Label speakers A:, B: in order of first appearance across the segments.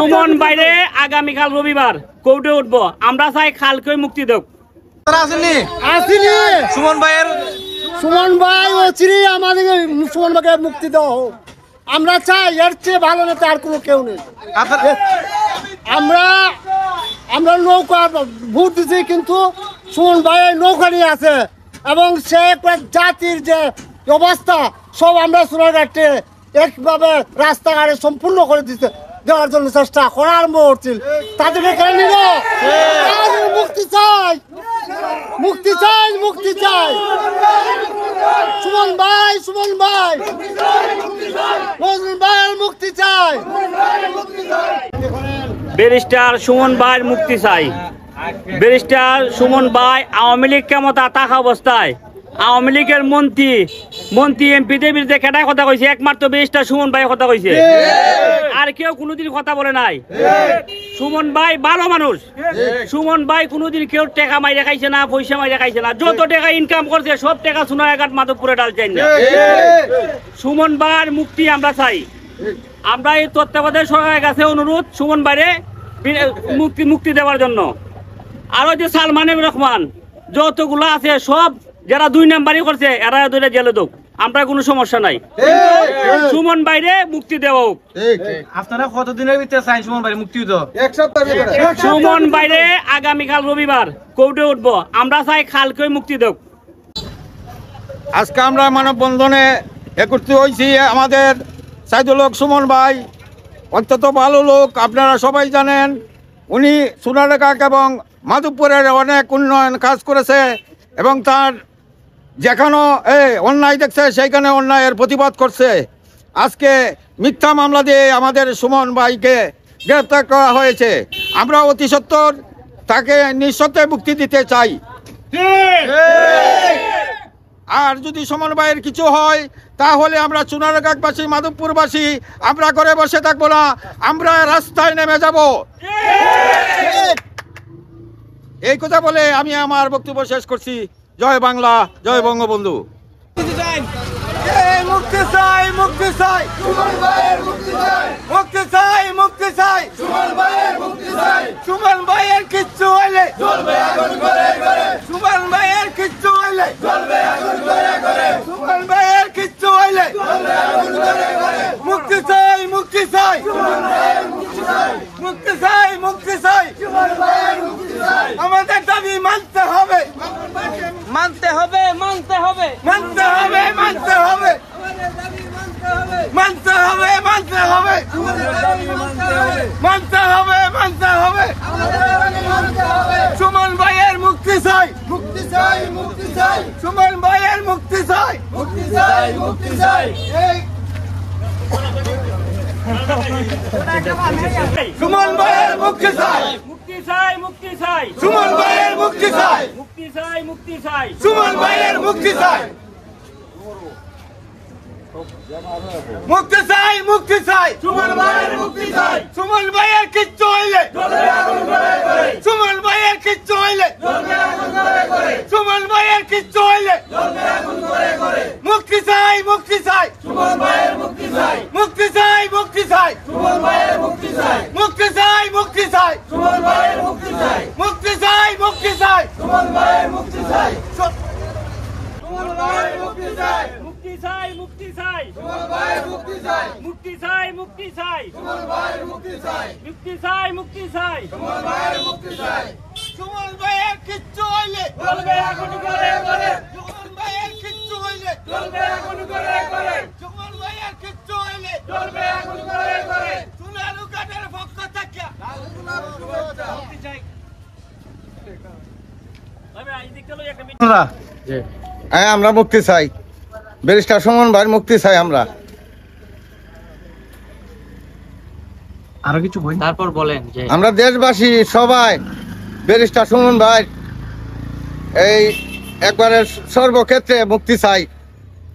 A: সুমন বাইরে আগামীকাল রবিবার। কোর্টে উঠবো। আমরা চাই খালকে মুক্তি দেব
B: আসেননি?
C: আসিনি।
B: সুমন ভাইয়ের
C: সুমন ভাই চিনি আমাদের সুমন ভাইকে মুক্তি দেওয়া হোক। আমরা চাই এর চেয়ে ভালো নেতা আর কোনো কেউ নেই। আমরা আমরা নৌকা ভোট দিচ্ছি কিন্তু সুমন ভাই নৌকা নিয়ে আছে এবং সে জাতির যে অবস্থা সব আমরা সোনারঘাটে একভাবে রাস্তাঘাটে সম্পূর্ণ করে দিতে দেওয়ার জন্য চেষ্টা করা আরম্ভ করছিল। তাদেরকে কেন নিল? মুক্তি চাই। মুক্তি চাই মুক্তি চাই। সুমন ভাই সুমন ভাই। মুক্তি চাই।
A: ব্যারিস্টার সুমন ভাইয়ের মুক্তি চাই। ব্যারিস্টার সুমন ভাই আওয়ামী লীগ ক্ষমতা থাকা অবস্থায়? আওয়ামী লীগের মন্ত্রী মন্ত্রী এমপিদের বিরুদ্ধে কেটাই কথা কইছে একমাত্র বেশটা সুমন ভাই কথা কইছে। আর কেউ কোনোদিন কথা বলে নাই। সুমন ভাই ভালো মানুষ। সুমন ভাই কোনোদিন কেউ টাকা মাইরে খাইছে না পয়সা মাইরে খাইছে না। যত টাকা ইনকাম করছে সব টাকা সোনারঘাট মাধবপুরে ডালছেন না। সুমন ভাইয়ের মুক্তি আমরা চাই। আমরা এই তত্ত্বাবধায়ক সরকারের কাছে অনুরোধ সুমন বাইরে মুক্তি মুক্তি দেওয়ার জন্য। আরও যে সালমান রহমান যতগুলো আছে সব যারা দুই নাম্বারই করছে এরা দুইটা জেলে দোক। আমরা কোনো সমস্যা নাই। সুমন বাইরে মুক্তি দেওয়া হোক।
B: আপনারা কতদিনের ভিতরে চাই সুমন ভাই মুক্তি
A: সুমন বাইরে আগামীকাল রবিবার কোর্টে উঠবো। আমরা চাই খালকে মুক্তি দেব
D: আজকে আমরা মানববন্ধনে একত্রিত হয়েছি। আমাদের সাইদুল হক সুমন ভাই অত্যন্ত ভালো লোক আপনারা সবাই জানেন। উনি সোনারেখাক এবং মাধবপুরের অনেক উন্নয়ন কাজ করেছে এবং তার যেখানে এ অন্যায় দেখছে, সেইখানে অন্যায়ের প্রতিবাদ করছে। আজকে মিথ্যা মামলা দিয়ে আমাদের সুমন ভাইকে গ্রেপ্তার করা হয়েছে। আমরা অতি সত্বর তাকে নিঃসত্ত্বে মুক্তি দিতে চাই। আর যদি সমন ভাইয়ের কিছু হয়, তাহলে আমরা চুনারগাঁকবাসী, মাধবপুরবাসী, আমরা ঘরে বসে থাকব না, আমরা রাস্তায় নেমে যাব। এই কথা বলে আমি আমার বক্তব্য শেষ করছি। জয় বাংলা, জয় বঙ্গবন্ধু।
B: সুমন ভাইয়ের সুমন সুমন ভাইয়ের কিচ্ছু হইলে সুমন ভাইয়ের কিচ্ছু সুমন ভাইয়ের কিচ্ছু মুক্তি চাই মুক্তি চাই মুক্তি চাই মুক্তি চাই। আমাদের দাবি মানতে হবে।
E: মানতে হবে মানতে হবে।
B: মানতে হবে মানতে হবে। মানতে হবে মানতে হবে। মানতে হবে মানতে হবে। সুমন ভাইয়ের মুক্তি চাই। মুক্তি চাই মুক্তি চাই সুমন ভাইয়ের মুক্তি চাই। মুক্তি চাই মুক্তি চাই সুমন ভাইয়ের মুক্তি চাই।
A: মুক্তি চাই মুক্তি চাই।
B: সুমন ভাইয়ের মুক্তি চাই।
A: মুক্তি চাই।
B: সুমন ভাইয়ের মুক্তি চাই। মুক্তি চাই মুক্তি চাই। সুমন ভাইয়ের মুক্তি চাই। সুমন ভাইয়ের কিচ্ছু হইলে। সুমন ভাইয়ের কিচ্ছু হইলে। সুমন ভাইয়ের কিচ্ছু হইলে মুক্তি চাই মুক্তি চাই সুমন ভাইয়ের মুক্তি চাই মুক্তি চাই মুক্তি চাই সুমন ভাইয়ের মুক্তি চাই মুক্তি চাই মুক্তি চাই সুমন ভাইয়ের মুক্তি চাই মুক্তি চাই মুক্তি চাই সুমন ভাইয়ের মুক্তি চাই সুমন ভাইয়ের মুক্তি চাই
A: মুক্তি চাই মুক্তি চাই
B: সুমন ভাইয়ের মুক্তি চাই
A: মুক্তি চাই মুক্তি চাই।
B: সুমন ভাইয়ের মুক্তি চাই।
A: মুক্তি চাই মুক্তি চাই।
B: সুমন ভাইয়ের মুক্তি চাই। সুমন ভাইয়ের কিচ্ছু হইলে।
A: চলবে এখন করে করে
B: সুমন ভাইয়ের কিচ্ছু হইলে।
A: চলবে এখন করে করে
B: সুমন ভাইয়ের কিচ্ছু হইলে।
A: চলবে এখন করে করে
B: সোনালু কাঠের পক্ষ থেকে।
A: আমি আজ দেখতে লই একটা মিটিং
D: হ্যাঁ আমরা মুক্তি চাই। ব্যারিস্টার সুমন ভাইয়ের মুক্তি চাই আমরা।
E: তারপর বলেন যে
D: আমরা দেশবাসী সবাই ব্যারিস্টার সুমন ভাই এই একবারে সর্বক্ষেত্রে মুক্তি চাই।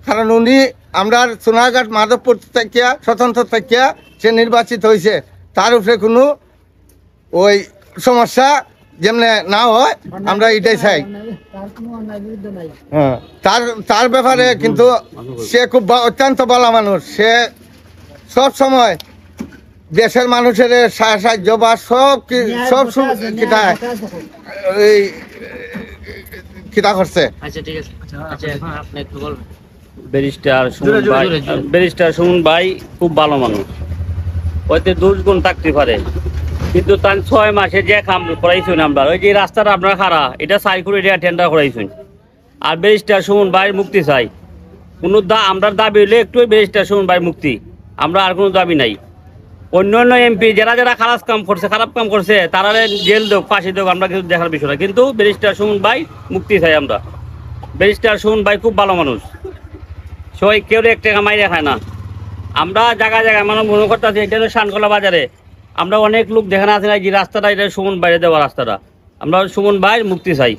D: কারণ উনি আমরা সোনাঘাট মাধবপুর থেকে স্বতন্ত্র থেকে সে নির্বাচিত হয়েছে তার উপরে কোনো ওই সমস্যা যেমনি না হয় আমরা এটাই চাই। হ্যাঁ তার তার ব্যাপারে কিন্তু সে খুব অত্যন্ত ভালো মানুষ। সে সব সময়
B: দেশের মানুষের সা- সাহায্য বা সব সব কিটা এই কিটা করছে।
E: আচ্ছা ঠিক আছে। আচ্ছা এখন আপনি একটু বলবেন।
A: ব্যারিস্টার সুমন ভাই।
E: জোরে, জোরে।
A: ব্যারিস্টার সুমন ভাই খুব ভালো মানুষ। হয়তো দুর্গুণ থাকতে পারে। কিন্তু তার ছয় মাসে যে কাম করাইছেন আমরা ওই যে রাস্তাটা আপনার খারা এটা সাইকুল এটা টেন্ডার করাইছেন। আর ব্যারিস্টার সুমন ভাই মুক্তি চাই। কোনো দা আমরা দাবি হলে একটু ব্যারিস্টার সুমন ভাই মুক্তি। আমরা আর কোনো দাবি নাই। অন্য অন্য এমপি যারা যারা খারাপ কাম করছে খারাপ কাম করছে তারা জেল দেব ফাঁসি দেব আমরা কিছু দেখার বিষয় না। কিন্তু ব্যারিস্টার সুমন ভাই মুক্তি চাই আমরা। ব্যারিস্টার সুমন ভাই খুব ভালো মানুষ। সবাই কেউ এক টাকা মাইরে খায় না। আমরা জায়গায় জায়গায় মানে মনে করতেছি এটা হলো শানকলা বাজারে। আমরা অনেক লোক দেখে আছে না যে রাস্তাটা এটা সুমন বাইরে দেওয়া রাস্তাটা। আমরা সুমন ভাই মুক্তি চাই।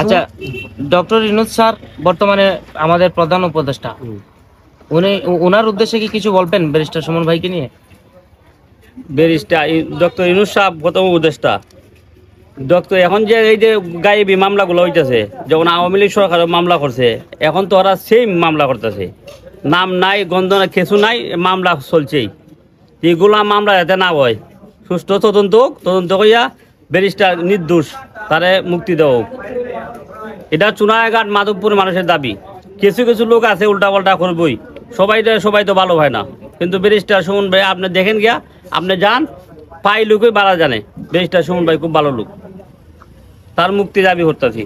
E: আচ্ছা ডক্টর ইনুজ স্যার বর্তমানে আমাদের প্রধান উপদেষ্টা। উনি ওনার উদ্দেশ্যে কি কিছু বলবেন ব্যারিস্টার সুমন ভাইকে নিয়ে?
A: ব্যারিস্টার ডক্টর ইনুস সাহেব প্রথম উপদেষ্টা। ডক্টর, এখন যে এই যে গায়েবী মামলাগুলো হইতেছে, যখন আওয়ামী লীগ সরকার মামলা করছে, এখন তো ওরা সেম মামলা করতেছে। নাম নাই, গন্ধ নাই, কিছু নাই, মামলা চলছেই। এগুলা মামলা যাতে না হয় সুস্থ তদন্ত হোক, তদন্ত কইয়া ব্যারিস্টার নির্দোষ, তারে মুক্তি দেওয়া হোক। এটা চুনাঘাট মাধবপুর মানুষের দাবি। কিছু কিছু লোক আছে উল্টা পাল্টা করবই। সবাই সবাই তো ভালো হয় না। কিন্তু ব্যারিস্টার সুমন ভাই, আপনি দেখেন গিয়া, আপনি যান, পাই লুকই বাড়া জানে। ব্যারিস্টার সুমন ভাই খুব ভালো লোক। তার মুক্তি দাবি করতেছি।